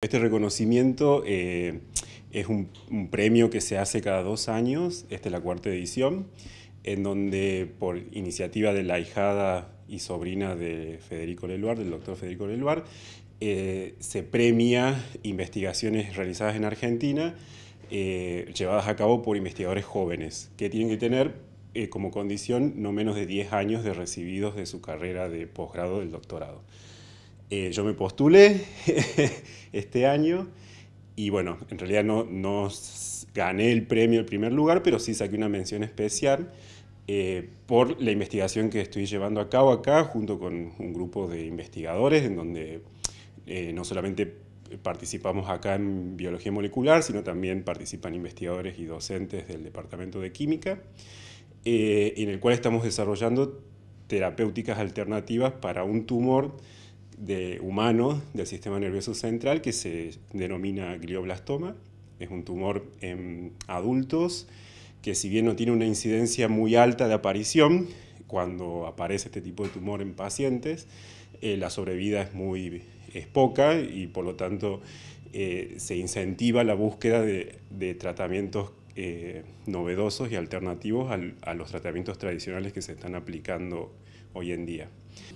Este reconocimiento eh, es un, premio que se hace cada dos años, esta es la cuarta edición, en donde por iniciativa de la hijada y sobrina de Federico Leluar, del doctor Federico Leluar, eh, se premia investigaciones realizadas en Argentina eh, llevadas a cabo por investigadores jóvenes, que tienen que tener como condición no menos de 10 años de recibidos de su carrera de posgrado del doctorado. Eh, yo me postulé este año y bueno, en realidad no, gané el premio el primer lugar, pero sí saqué una mención especial eh, por la investigación que estoy llevando a cabo acá junto con un grupo de investigadores en donde eh, no solamente participamos acá en biología molecular, sino también participan investigadores y docentes del Departamento de Química, en el cual estamos desarrollando terapéuticas alternativas para un tumor de humano del sistema nervioso central que se denomina glioblastoma. Es un tumor en adultos que si bien no tiene una incidencia muy alta de aparición, cuando aparece este tipo de tumor en pacientes, eh, la sobrevida es muy es poca y por lo tanto eh, se incentiva la búsqueda de, tratamientos eh, novedosos y alternativos a los tratamientos tradicionales que se están aplicando hoy en día.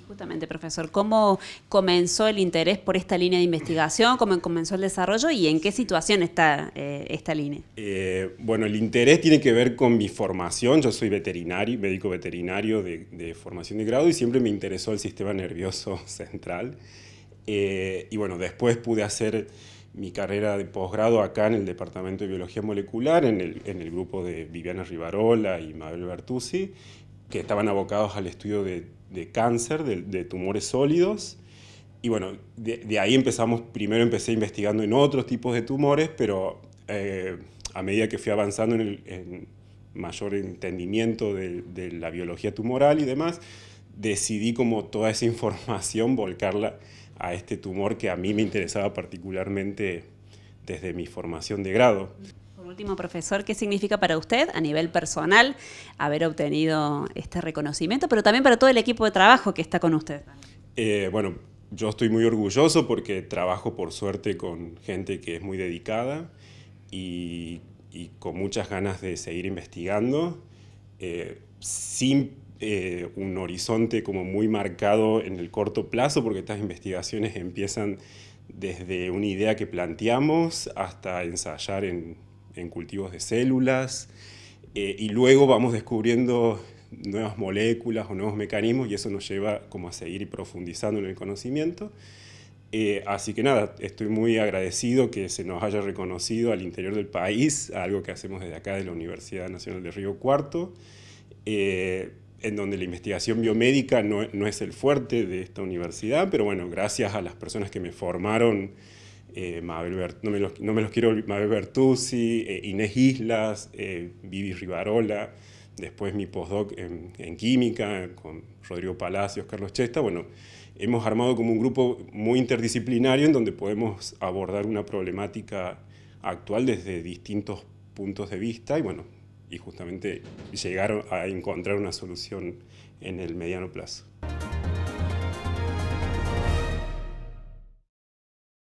Justamente, profesor, ¿cómo comenzó el interés por esta línea de investigación? ¿Cómo comenzó el desarrollo y en qué situación está eh, esta línea? Eh, bueno, el interés tiene que ver con mi formación. Yo soy veterinario, médico veterinario de, formación de grado y siempre me interesó el sistema nervioso central. Eh, y bueno, después pude hacer mi carrera de posgrado acá en el Departamento de Biología Molecular, en el, en el grupo de Viviana Rivarola y Mabel Bertuzzi, que estaban abocados al estudio de, cáncer, de, tumores sólidos. Y bueno, de, ahí empezamos, primero empecé investigando en otros tipos de tumores, pero eh, a medida que fui avanzando en, el, mayor entendimiento de, la biología tumoral y demás, decidí como toda esa información volcarla a este tumor que a mí me interesaba particularmente desde mi formación de grado último, profesor, ¿qué significa para usted a nivel personal haber obtenido este reconocimiento, pero también para todo el equipo de trabajo que está con usted? Eh, bueno, yo estoy muy orgulloso porque trabajo por suerte con gente que es muy dedicada y, con muchas ganas de seguir investigando, eh, sin eh, un horizonte como muy marcado en el corto plazo, porque estas investigaciones empiezan desde una idea que planteamos hasta ensayar en en cultivos de células, eh, y luego vamos descubriendo nuevas moléculas o nuevos mecanismos y eso nos lleva como a seguir profundizando en el conocimiento. Eh, así que nada, estoy muy agradecido que se nos haya reconocido al interior del país, algo que hacemos desde acá de la Universidad Nacional de Río Cuarto, eh, en donde la investigación biomédica no, no, es el fuerte de esta universidad, pero bueno, gracias a las personas que me formaron eh, Mabel no, me los, no, me quiero Mabel Bertuzzi, eh, Inés Islas, eh, Vivi Rivarola, después mi postdoc en, en, química con Rodrigo Palacios, Carlos Chesta. Bueno, hemos armado como un grupo muy interdisciplinario en donde podemos abordar una problemática actual desde distintos puntos de vista y bueno, y justamente llegar a encontrar una solución en el mediano plazo.